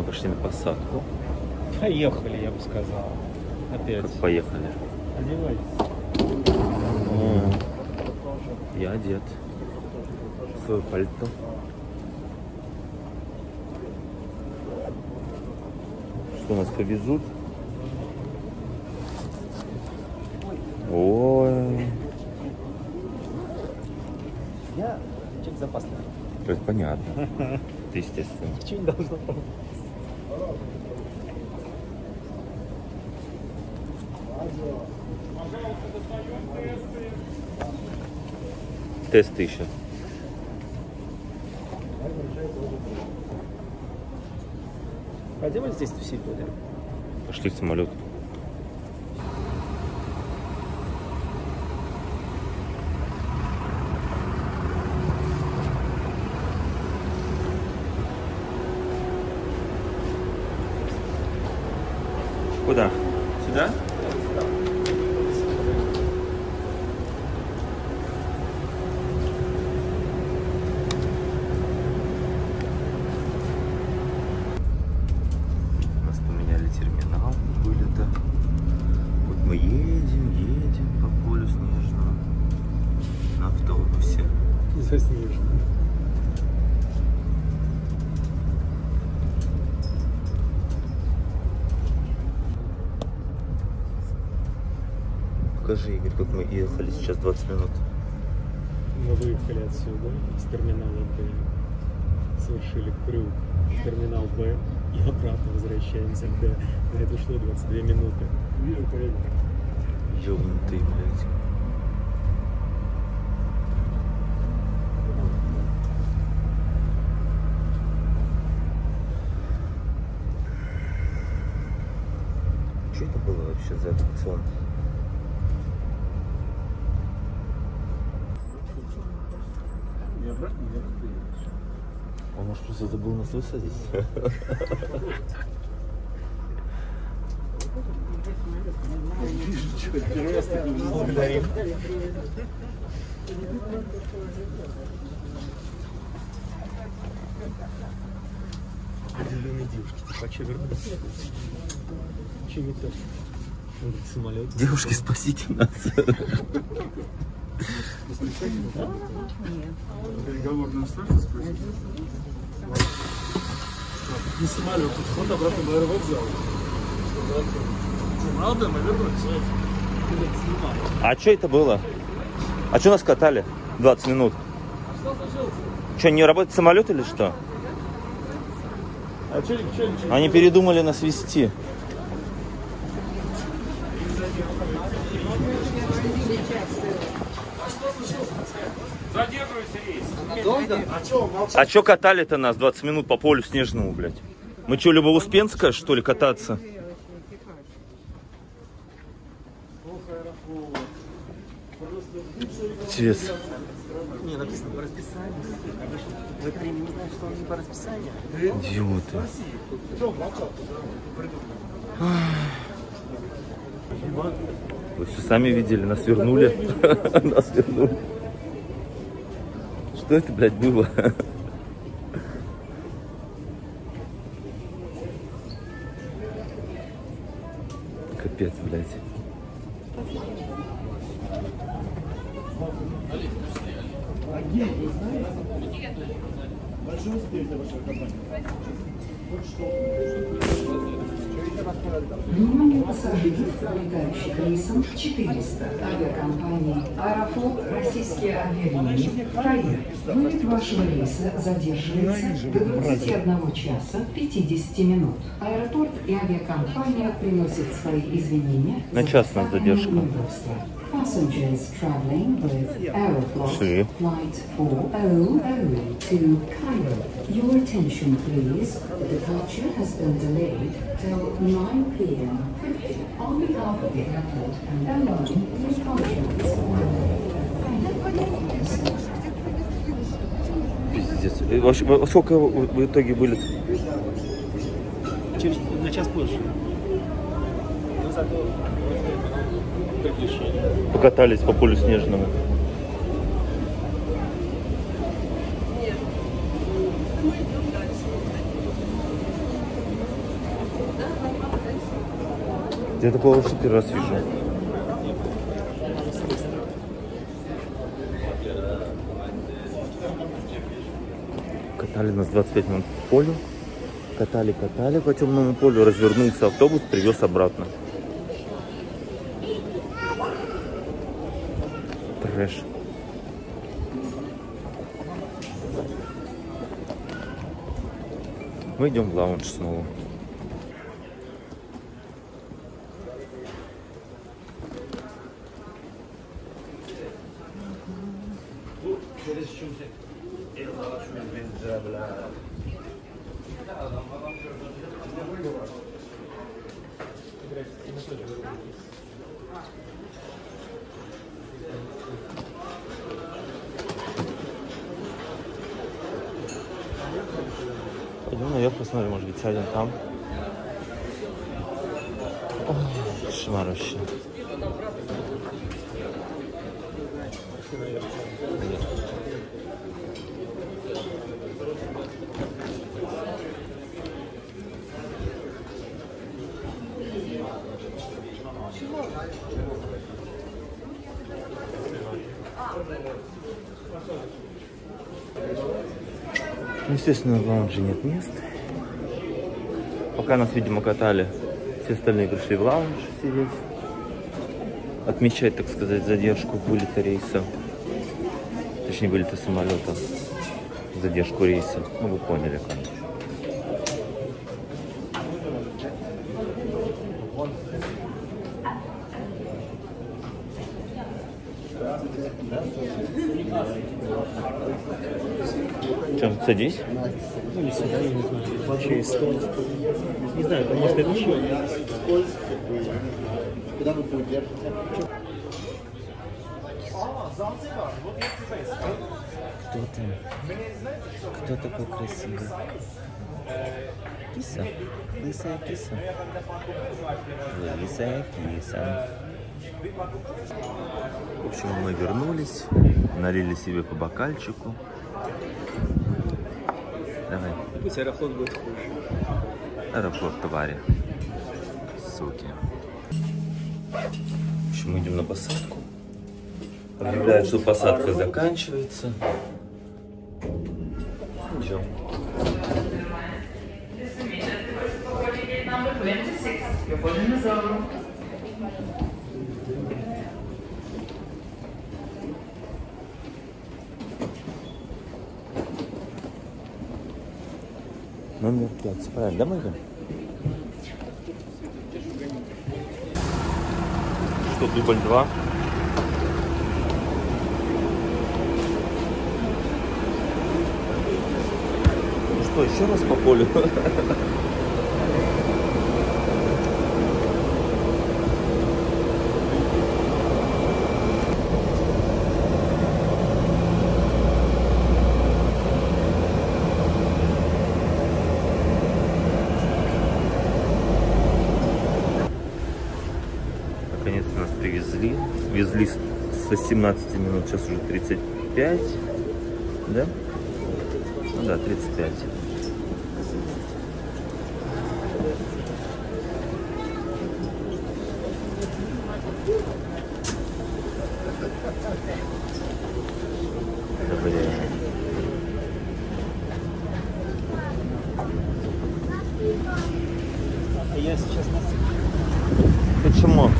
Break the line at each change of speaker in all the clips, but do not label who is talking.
Мы пошли на посадку.
Поехали, я бы сказал. Опять.
Как поехали?
Одевайтесь.
Я одет. В свое пальто. Что нас повезут? Ой.
Я человек запасный.
есть понятно. Это естественно.
Ничего не должно
попасть.
Т-1000. А здесь тусить будем?
Пошли в самолет.
Отсюда, с терминала Б. Совершили крюк терминал Б и обратно возвращаемся в Д. На это ушло 22 минуты. Вижу время.
Ёбнутый, блядь. Что это было вообще за аттракцион? Он, может, просто забыл нас высадить?
Благодарим. Удивленные девушки, типа, че вернулись? Че не так? Самолет.
Девушки, спасите нас.
Переговорную ставьте спросить. Не самолет, подход обратно на аэровокзал. Правда, мы вернулись.
А что это было? А что нас катали 20 минут? Что, не работает самолет или что?
А что?
Они передумали нас вести. А что катали-то нас 20 минут по полю снежному, блядь? Мы что, Любо-Успенская, что ли, кататься? Цвет.
Не, написано по расписанию. В это время не знаешь, что он не по расписанию.
Идиоты. Вы все сами видели, нас вернули. Нас вернули. Что это, блядь, было? Капец, блядь.
Внимание пассажиров, прилетающих рейсом 400 авиакомпании «Аэрофлот», российские авиалинии, «Каир». Вылет вашего рейса задерживается до 21 часа 50 минут. Аэропорт и авиакомпания приносят свои извинения
На
за
час у нас
доставленные
задержка.
неудобства. Passengers traveling with Aeroflot flight 400 to Cairo. Your attention please. The departure has been delayed till 9 p.m. On behalf of the airport and airline, we apologize.
Пиздец. Э, вообще, во сколько в в итоге были?
Через на час позже. Ну, Но.
Покатались по полю снежному. Я такого вообще первый раз вижу. Катали нас 25 минут по полю. Катали, катали по темному полю. Развернулся автобус, привез обратно. Трэш. Мы идем в лаунж снова. Пойдем наверх посмотрим, может быть, сядем там. Ой, Кошмарище. Нет. Ну, Естественно, в лаунже нет мест. Пока нас, видимо, катали, все остальные пришли в лаунж сидеть. Отмечать, так сказать, задержку вылета рейса. Точнее, вылета самолета. Задержку рейса. Ну, вы поняли, короче. Че, садись?
Ну, не сюда, я не знаю. Через стол. Не знаю, это может это еще.
Куда вы поддержите?
Кто там? Кто такой красивый? Киса. Лысая киса. Лысая киса. В общем, мы вернулись, налили себе по бокальчику.
Пусть аэрофлот будет хуже.
Аэропорт твари. Суки. В общем, мы идем на посадку. Объявляют, что посадка заканчивается. Идем.
Number 26, you're putting
Номер пять. Правильно, да, мы идем? Что, дубль два? Ну что, еще раз по полю? Наконец-то нас привезли. Везли с с 18 минут, сейчас уже 35. Да? Ну да, 35. Да, блин.
А я сейчас на
Почему?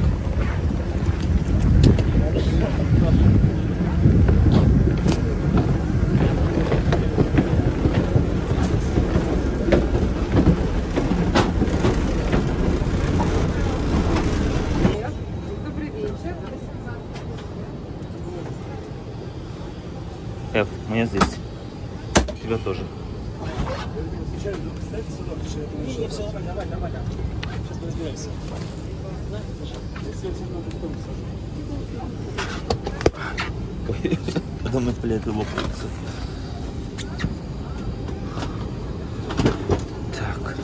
Добрый вечер.
Эф, у меня здесь. У тебя тоже.
Не, не, все нормально, нормально, нормально. Сейчас мы разберемся.
Когда мы блядь, его пульса. Так.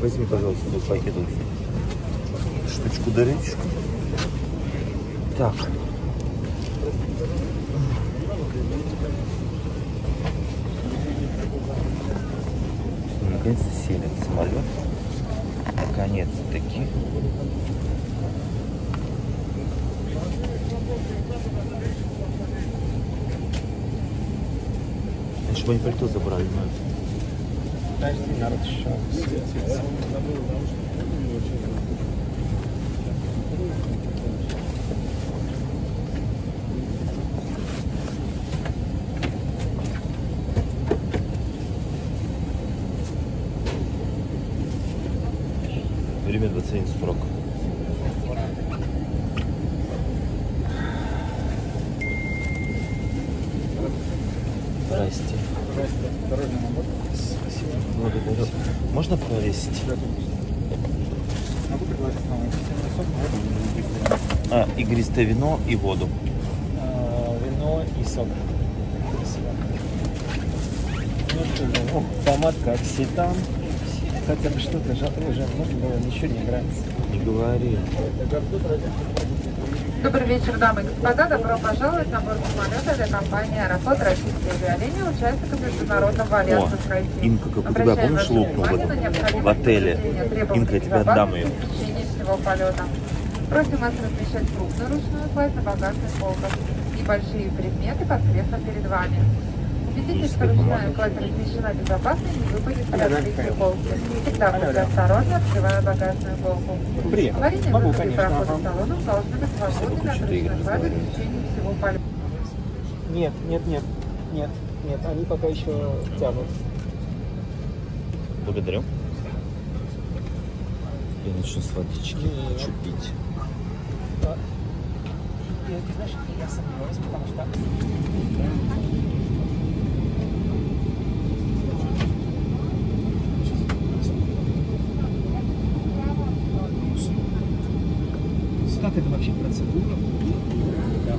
Возьми, пожалуйста, вот пакет вот. штучку дырочку. Так. Наконец-то сели в самолет. Наконец-таки. Чтобы они пальто забрали, но
Подожди, народ еще светится.
время 21.40. Здрасте. Спасибо. Благодарю. Можно повесить?
Могу предложить вам апельсиновый сок, воду
Игристое вино и воду.
А, вино и сок. Ну помадка Окситан. Хотя бы что-то же уже можно было ничего не играть.
Не говори.
Добрый вечер, дамы и господа. Добро пожаловать на борт самолета авиакомпании «Аэрофлот» Российской авиалинии, участников Международного альянса строителей.
Инка, как у тебя, помнишь,
ваше
лопнул в отеле? Инка, я тебе отдам ее.
в течение всего полета. Просим вас размещать крупную ручную кладь на багажных полках и большие предметы под креслом перед вами. Убедитесь, что ручная кладь размещена безопасно и не выпадет при открытии полки. Всегда будьте осторожны, открывая багажную полку. Аварийные
Могу,
выходы и
конечно.
проходы
ага.
салонов должны быть свободны на
что игры
ручной клади в течение всего полета.
Нет, нет, нет, нет, нет, они пока еще тянут.
Благодарю. Я начну с водички. Хочу пить.
Да. И, ты знаешь, я сомневаюсь, потому что... Как это вообще процедура? Да.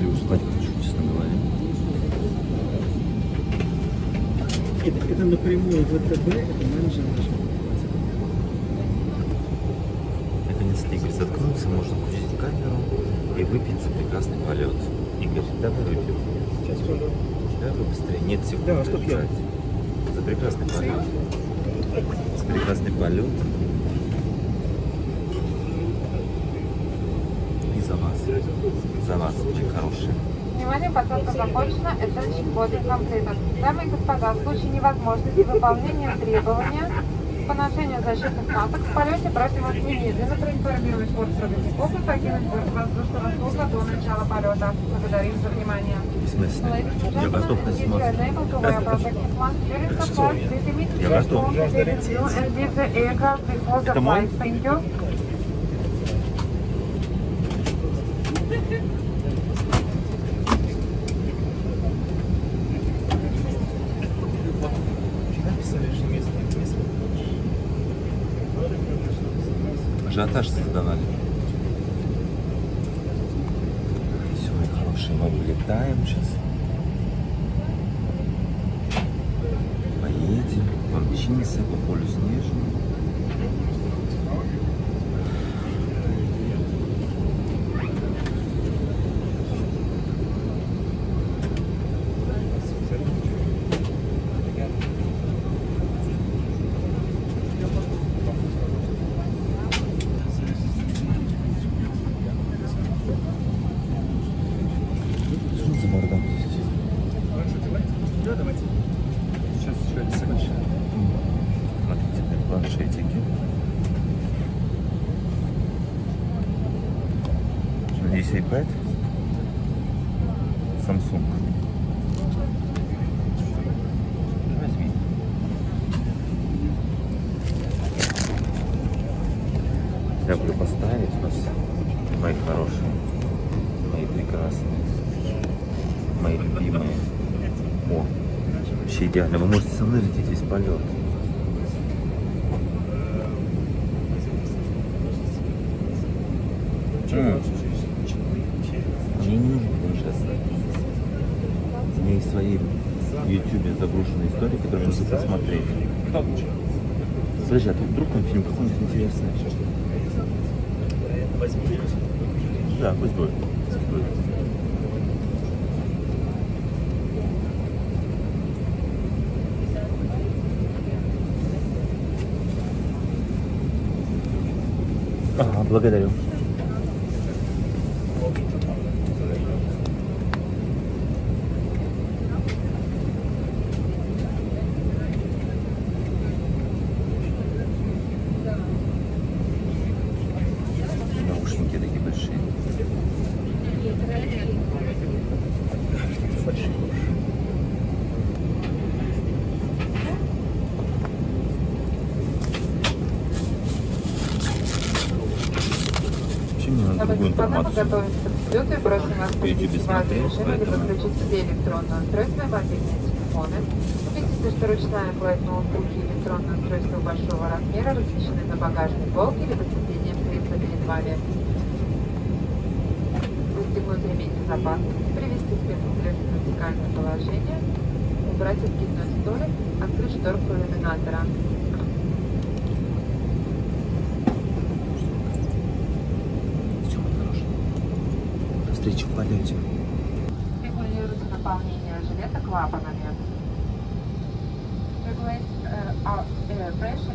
Я уже спать хочу, честно говоря.
Это, это напрямую ВТБ, это менеджер нашего
быстрее, нет секунды.
Да, что
ждать. За прекрасный полет. За прекрасный полет. И за вас. За вас, очень хорошие.
Внимание, посадка закончена, boarding completed. Дамы и господа, в случае невозможности выполнения требования по ношению защитных масок в полете просим вас немедленно проинформировать борт проводников и покинуть борт воздушного судна до начала полета. Благодарим за внимание.
В смысле? Я готов на
if you are unable to wear protective mask during the flight, please immediately
Я готов.
inform the crew and leave the aircraft before the
Это мой?
flight. Thank you.
Ажиотаж создавали. Все, мои хорошие, мы вылетаем сейчас. Поедем, помчимся по полю снежному. Что за бардак здесь?
Да, давайте. Сейчас еще один секундочку.
Смотрите, как планшетики. Здесь iPad. Samsung. Возьми. Я буду поставить вас, мои хорошие, мои прекрасные, мои любимые. О, вообще идеально. Вы можете со мной лететь весь полет. М. Мне не нужен планшет. У меня есть свои в Ютубе заброшенные истории, которые нужно посмотреть. Подожди, а тут вдруг там фильм какой-нибудь интересный?
Возьми.
Да, пусть будет. Пусть будет. Ага, благодарю. Наушники такие большие. Вообще мне надо
Дамы и взлету и просим вас ваше
смотрел,
решение или подключить все электронные устройства и мобильные телефоны. Убедитесь, что ручная кладь ноутбуки и электронные устройства большого размера размещены на багажной полке или под сиденьем кресла перед вами. Застегнуть ремень безопасности, привести спинку кресла в вертикальное положение, убрать откидной столик, открыть шторку иллюминатора.
Все, мой хороший. До встречи в полете.
Регулируйте наполнение жилета клапанами. Regulate uh, air pressure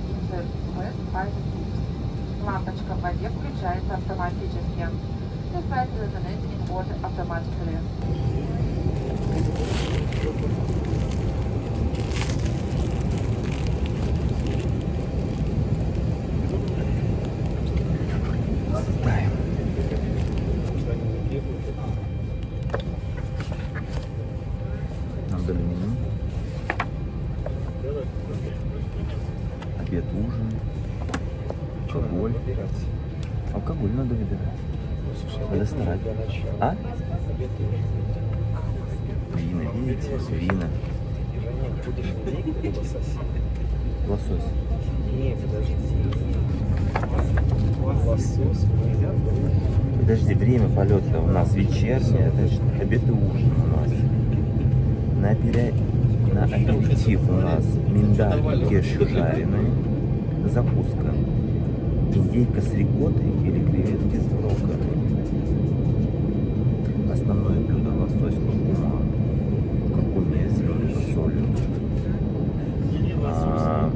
Надо старать. А? Вина, видите? Вина. Лосось.
Не, подожди. Лосось.
Подожди, время полета у нас вечернее, значит, обед и ужин у нас. На, апери- на аперитив у нас миндаль кешью жареный, закуска. Индейка с рикоттой или креветки с брокколи. Основное блюдо лосось куркума. Куркуме с зеленой фасолью. А,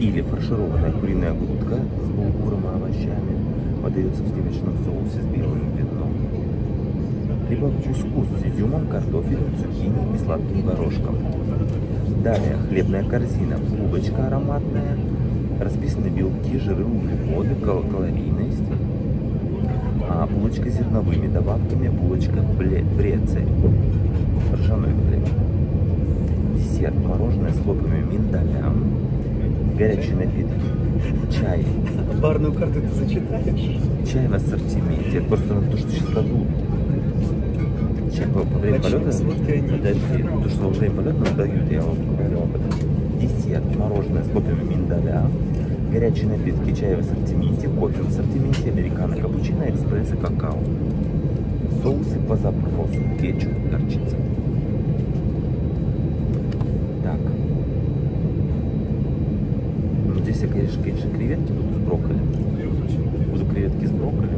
или фаршированная куриная грудка с булгуром и овощами подается в сливочном соусе с белым вином. Либо кускус с изюмом, картофелем, цукини и сладким горошком. Далее хлебная корзина, булочка ароматная, расписаны белки, жиры, углеводы, кал- калорийность. А, булочка с зерновыми добавками, булочка брецель, ржаной хлеб. Десерт, мороженое с лопами миндаля, горячие напитки, чай,
Барную карту ты зачитаешь?
чай в ассортименте. Просто на то, что сейчас дадут. Чай по, по время полета. Подожди, то, что во время полета нам дают, я вам говорю об этом. Десерт, мороженое с копьями миндаля, горячие напитки, чай в ассортименте, кофе в ассортименте, американо, капучино, экспресс и какао. Соусы по запросу, кетчуп, горчица. Так. Я, конечно, конечно, креветки тут с брокколи. Буду креветки с брокколи.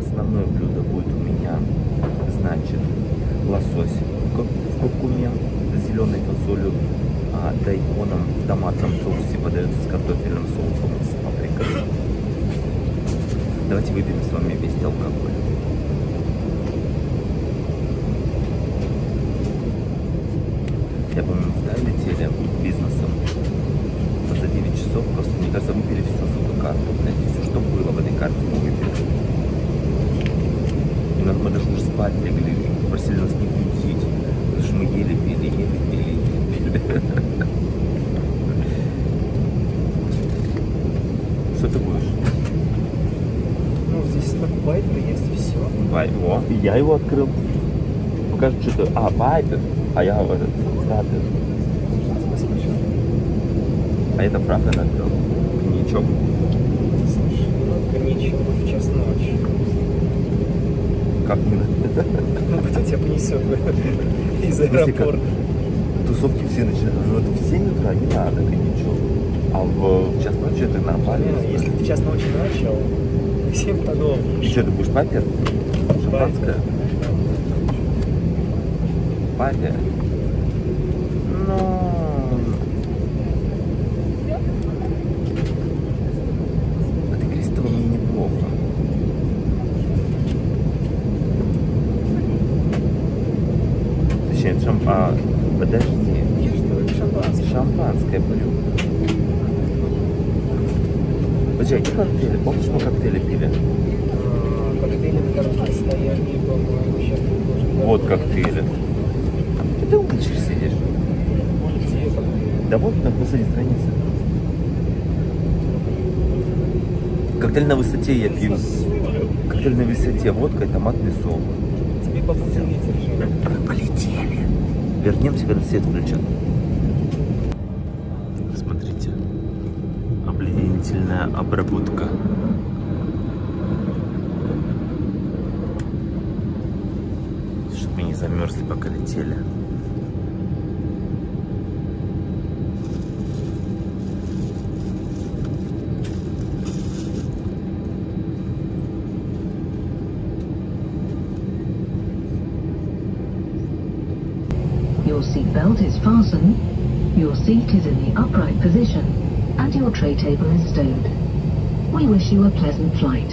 Основное блюдо будет у меня, значит, лосось в ку- в куркуме с зеленой фасолью, а дайконом в томатном соусе подается с картофельным соусом с паприкой. Давайте выпьем с вами вместе алкоголь. Я, по-моему, да, летели бизнесом за 9 часов, просто, мне кажется, выпили всю, сука, карту, блядь, все, что было в этой карте, мы выпили. И нас, мы даже уже спать легли, просили нас не будить, потому что мы ели, пили, ели, пили, ели, пили. Что ты будешь?
Ну, здесь только вайпер есть и все.
Вай- О, и я его открыл. Покажи, что это. А, вайпер. А я этот, фраппер. А это фраппер открыл. Коньячок.
Слушай, ну, коньячок в час ночи.
Как мы
Ну, кто тебя понесет из аэропорта?
Тусовки все начинают. Ну, это в 7 утра не надо коньячок. А в, в час ночи это нормально.
Ну, Если ты в час ночи начал, всем подобно.
И что, ты будешь папер? шампанское. Пария. Ну.
А От
игристого мне неплохо. Точнее, шамп... А, подожди. Шампанское.
Шампанское блюдо. Подожди, а какие коктейли? Помнишь, мы коктейли пили?
Коктейли по-моему, сейчас.
Вот коктейли. Ты умничаешь сидишь. Да вот на последней странице. Коктейль на высоте я пью. Коктейль на высоте, водка и томатный сок.
Тебе по пути ветер же.
Полетели. Вернемся, когда свет включат. Смотрите. Обледенительная обработка. ছিলেন
Your seatbelt is fastened, your seat is in the upright position, and your tray table is stowed. We wish you a pleasant flight.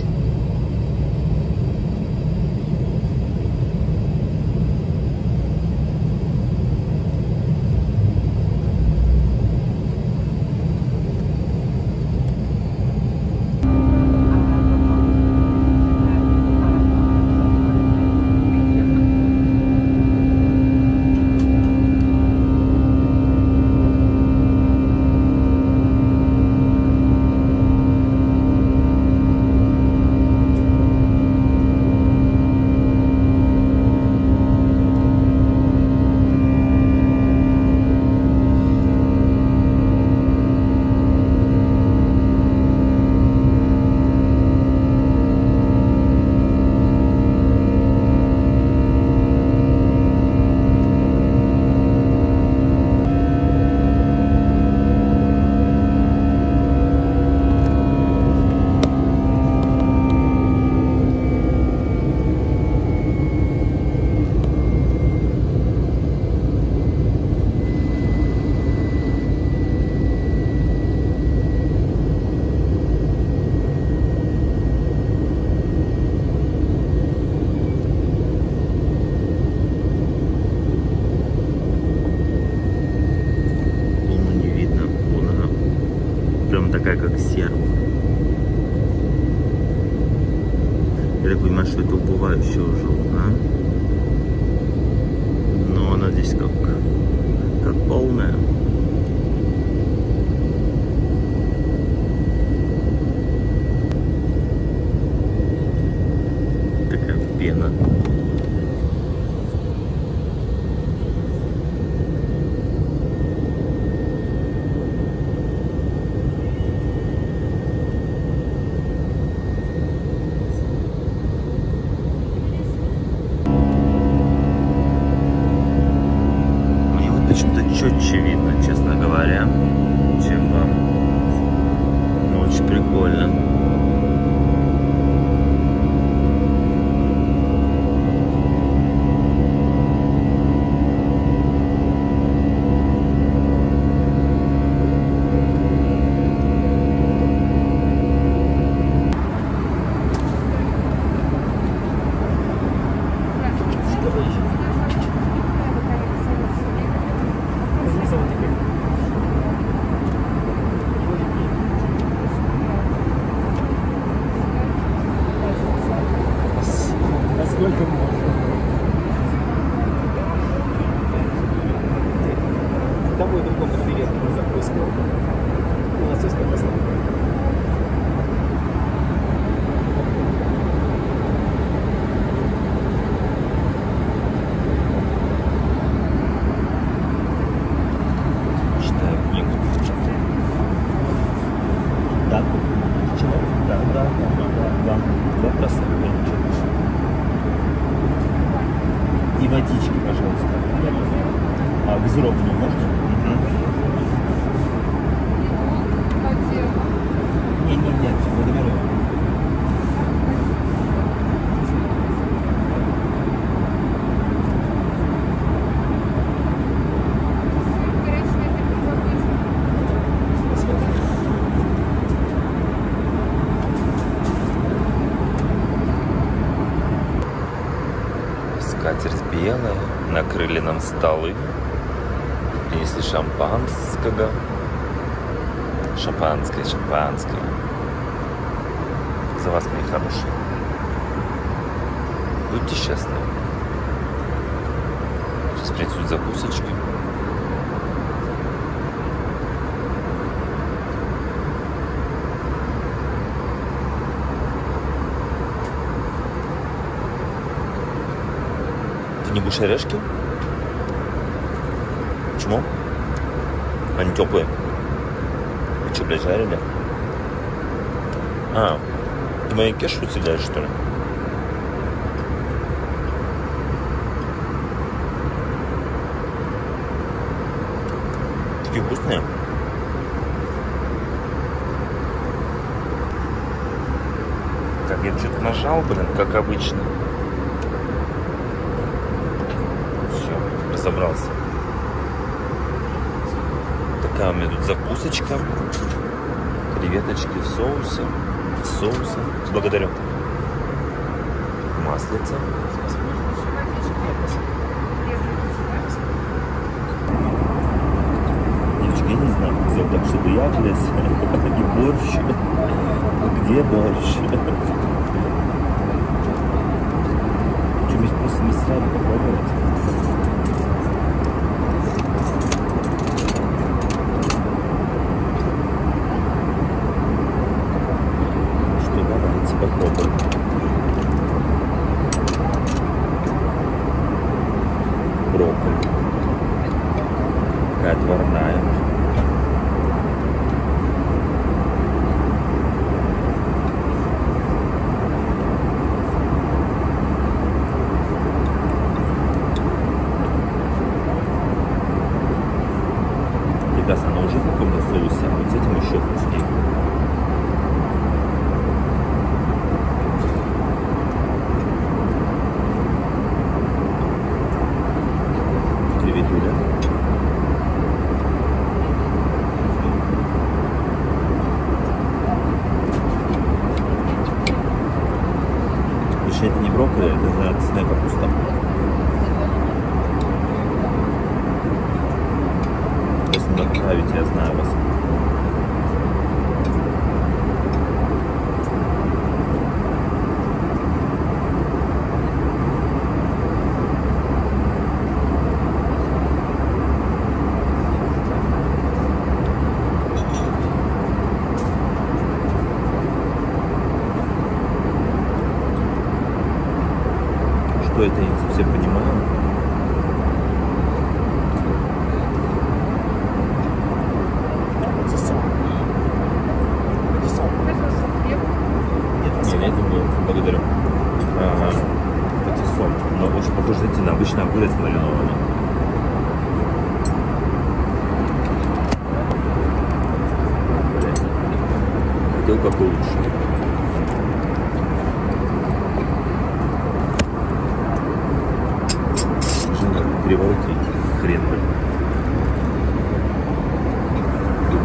Столы. Принесли шампанского. Шампанское, шампанское. За вас, мои хорошие. Будьте счастливы. Сейчас принесут закусочки. Ты не будешь орешки? Почему? Они теплые. Вы что, блядь, жарили? А, ты мои кешу съедаешь, что ли? Такие вкусные. Так, я что-то нажал, блин, как обычно. Все, разобрался. Такая у меня тут закусочка. Креветочки в соусе. С соусом. Благодарю. Маслица. Девочки, я не знаю, как сделать так, чтобы я влез. И борщ. Где борщ? Что, мне просто не сразу попробовать?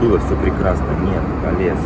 Было все прекрасно. Нет, полез.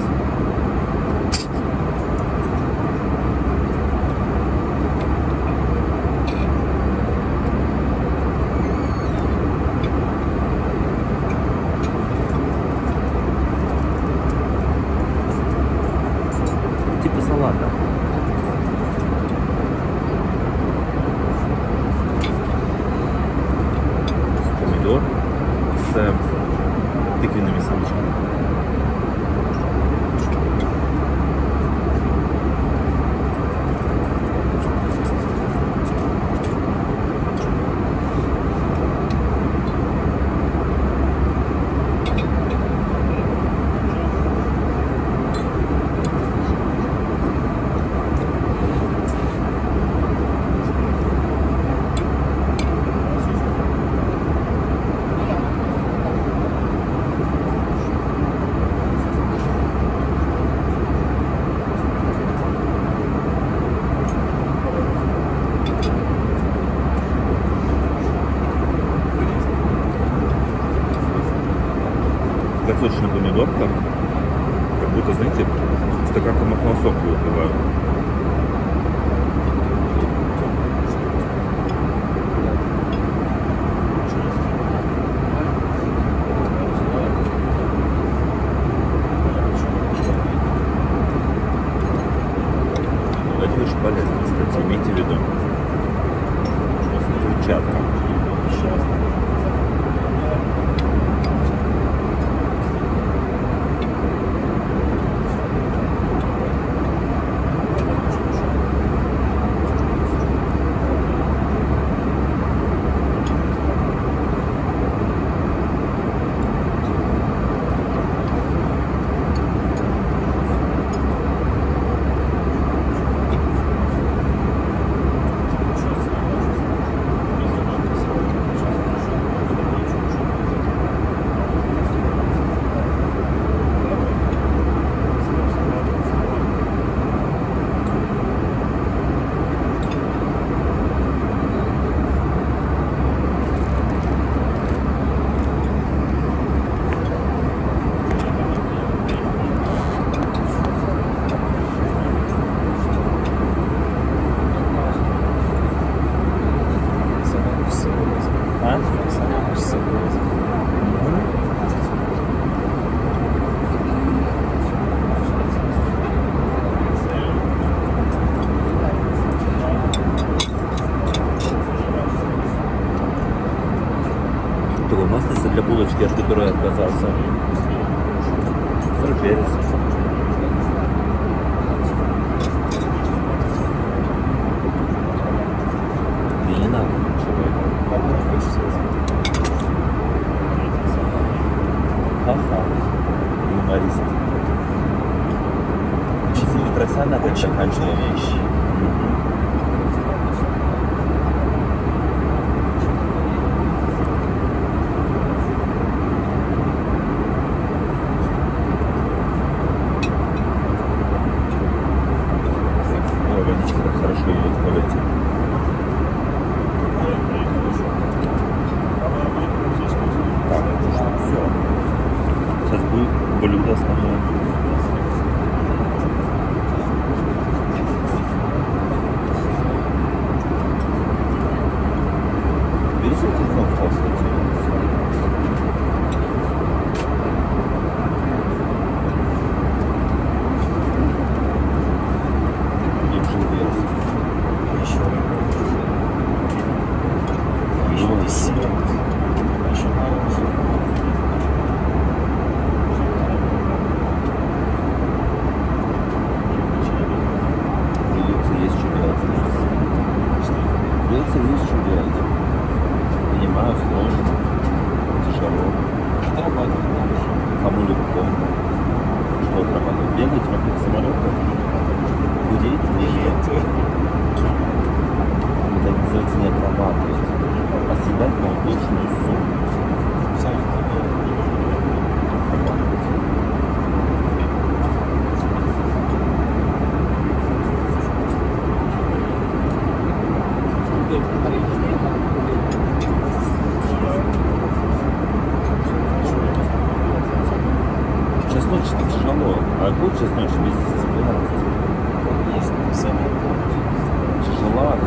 look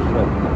Right.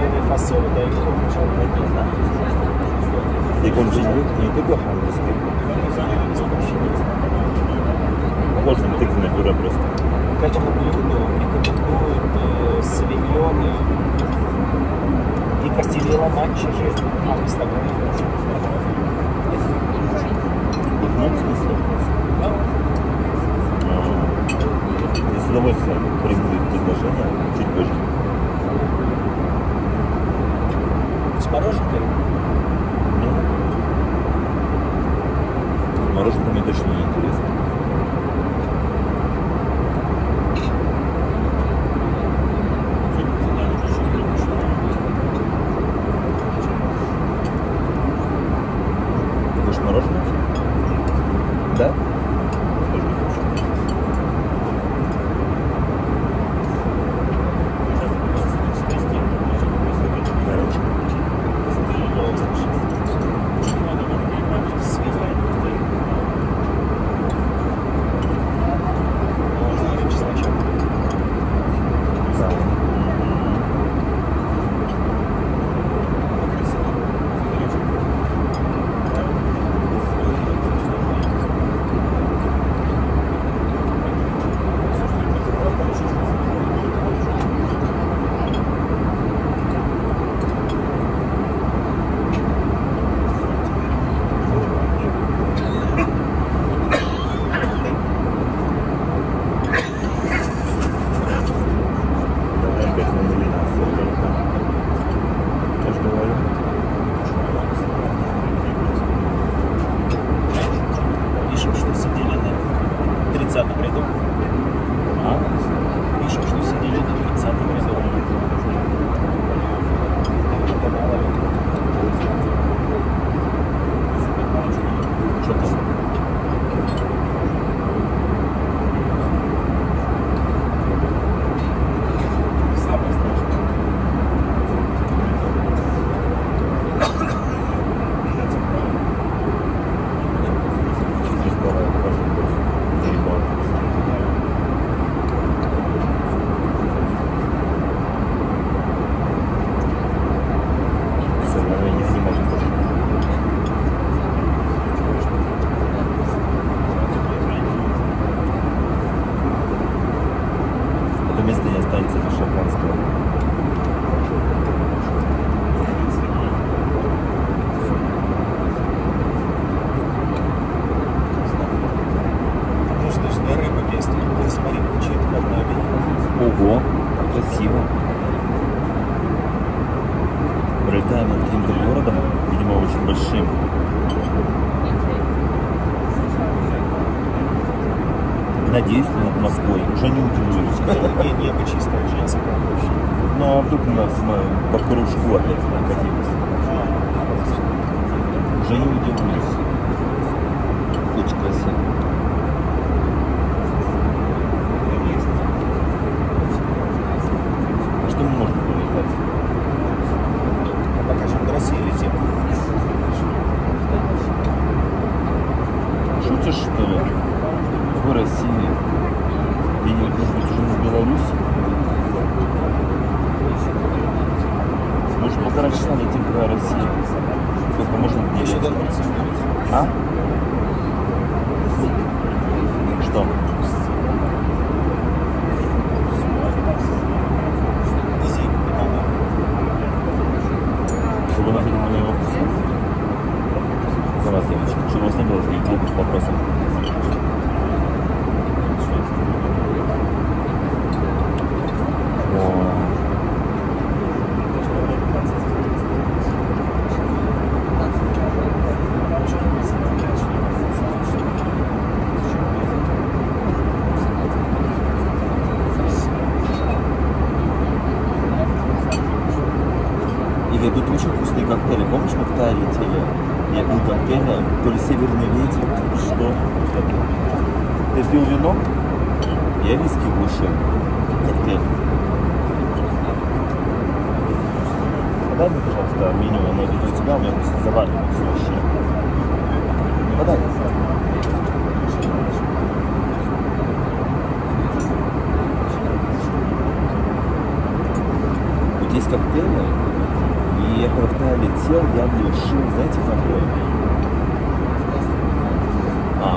определенные фасоны дают чем-то не знаю. Так он же не, не тыква ханжеский. Можно тыквенное пюре просто.
Хочу блюдо, рекомендуют э, савиньоны и кастильела матча жизнь. А мы
с тобой не можем. Я с удовольствием приму предложение чуть позже.
хорошенькое?
Ну, мороженое мне точно не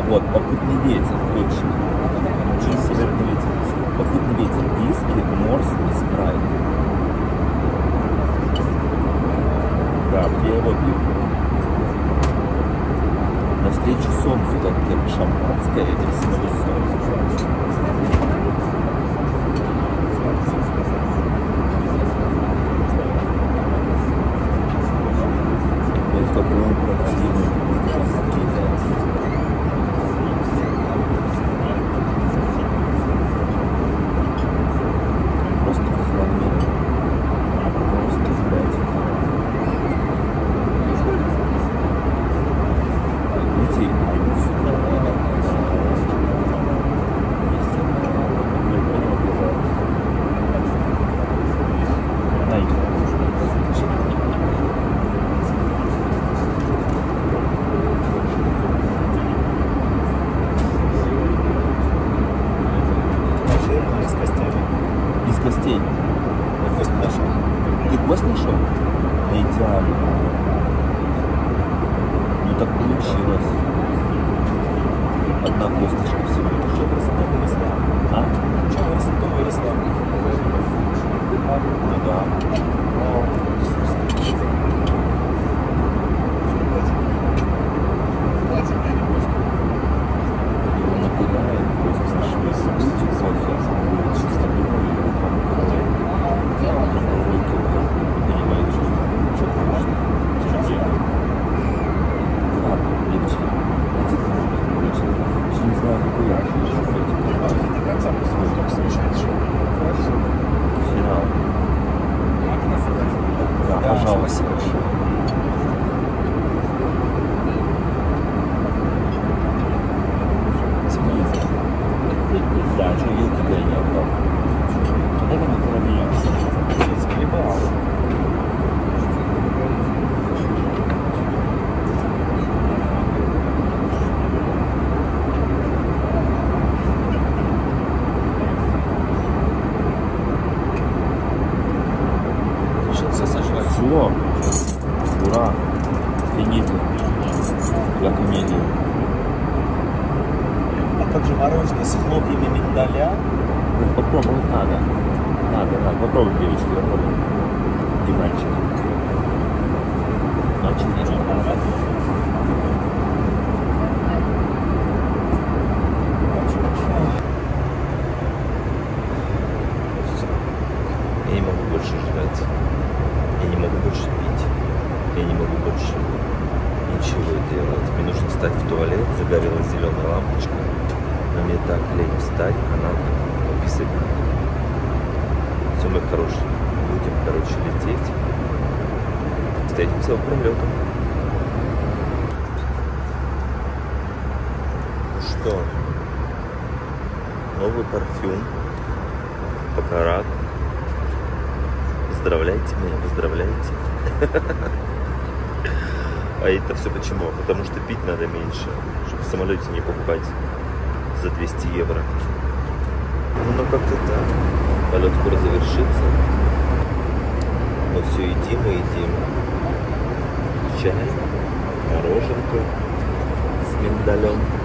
вот, попутный ветер, точно. Очень северный ветер. Попутный ветер, диски, морс и спрайт. Да, я его пью. На встречу солнцу, как шампанское, апельсиновый солнце. пить. А это все почему? Потому что пить надо меньше, чтобы в самолете не покупать за 200 евро. Ну, ну, как-то так. Полет скоро завершится. Мы все едим и едим. Чай, мороженку с миндалем.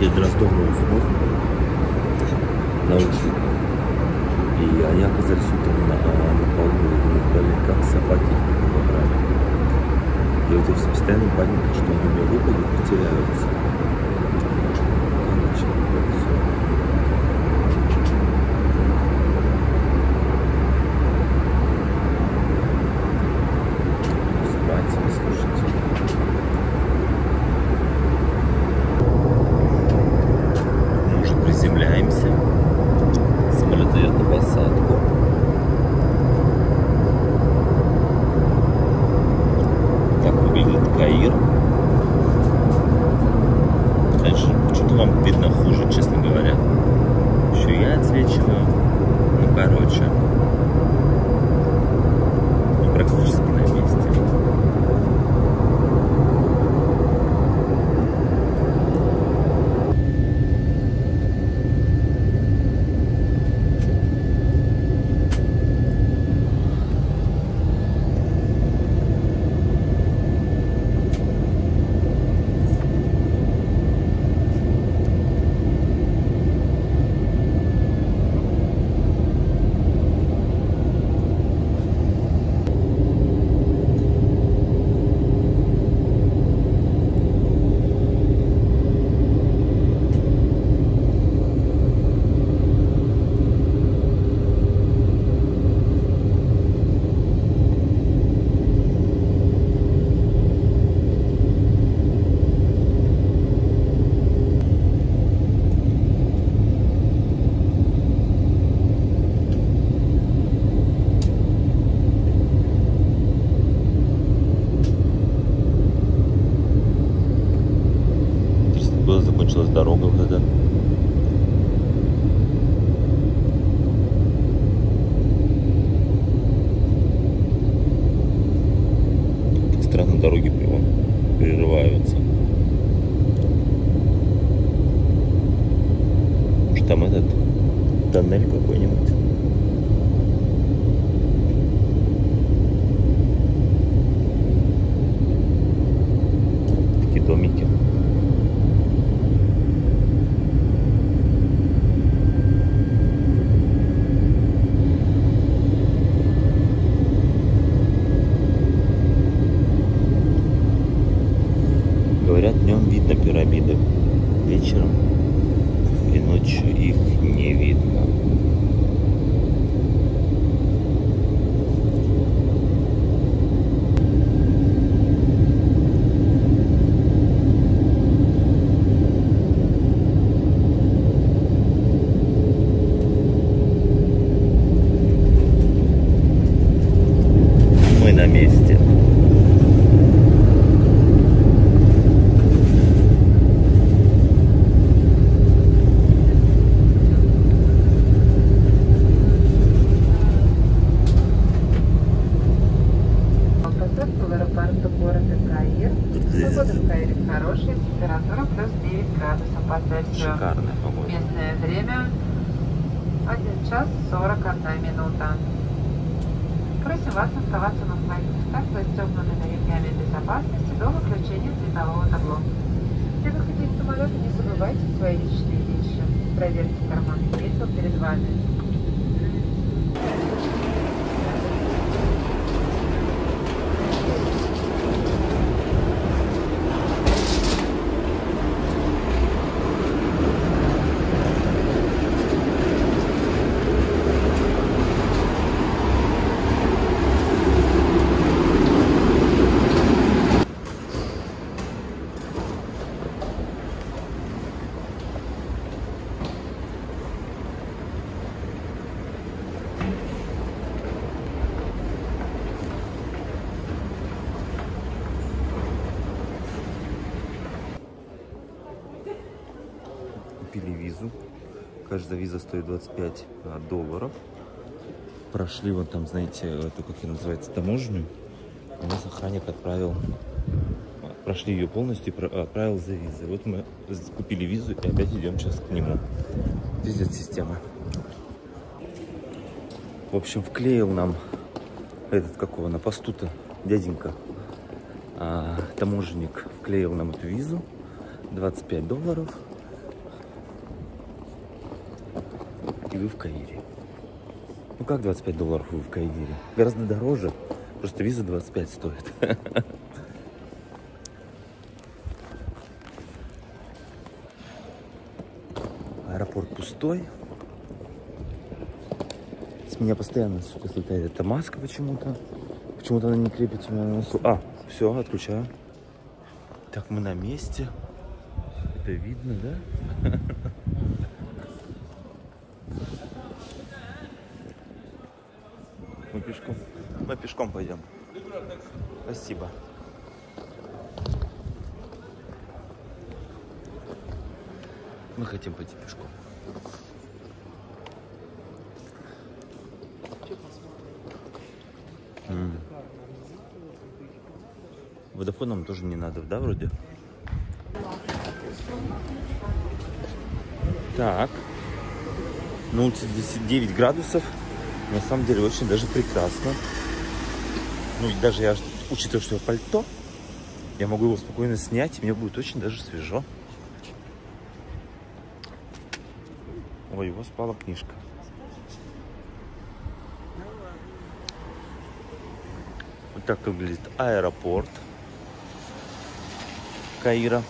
из Дроздова в Уфу на учебу. И они оказались утром на, а, на полу, и думаю, как собаки их подобрали. И вот я постоянно паника, что они мне выпадут, потеряются. посадку в аэропорту города Каир. Погода в Каире хорошая, температура плюс 9 градусов. Поставьте Шикарная погода. местное
время 1 час 41 минута. Просим вас оставаться на своих местах застегнутыми ремнями безопасности до выключения цветового табло. При выходе из самолета не забывайте свои личные вещи. Проверьте карманы кресел перед вами.
Каждая виза стоит 25 а, долларов. Прошли вот там, знаете, эту, как ее называется, таможню. И нас охранник отправил, прошли ее полностью про- отправил за визой. Вот мы купили визу и опять идем сейчас к нему. Визит система. В общем, вклеил нам этот, какого, на посту-то, дяденька, а, таможенник вклеил нам эту визу. 25 долларов. Вы в Каире. Ну как 25 долларов вы в Каире? Гораздо дороже. Просто виза 25 стоит. Аэропорт пустой. С меня постоянно, сука, слетает эта маска почему-то. Почему-то она не крепится у меня на носу. А, все, отключаю. Так, мы на месте. Это видно, да? Мы пешком. Мы пешком пойдем. Спасибо. Мы хотим пойти пешком. М. Водофон нам тоже не надо, да, вроде? Так. На улице 9 градусов. На самом деле очень даже прекрасно. Ну даже я, учитывая, что я пальто, я могу его спокойно снять, и мне будет очень даже свежо. Ой, его спала книжка. Вот так выглядит аэропорт Каира.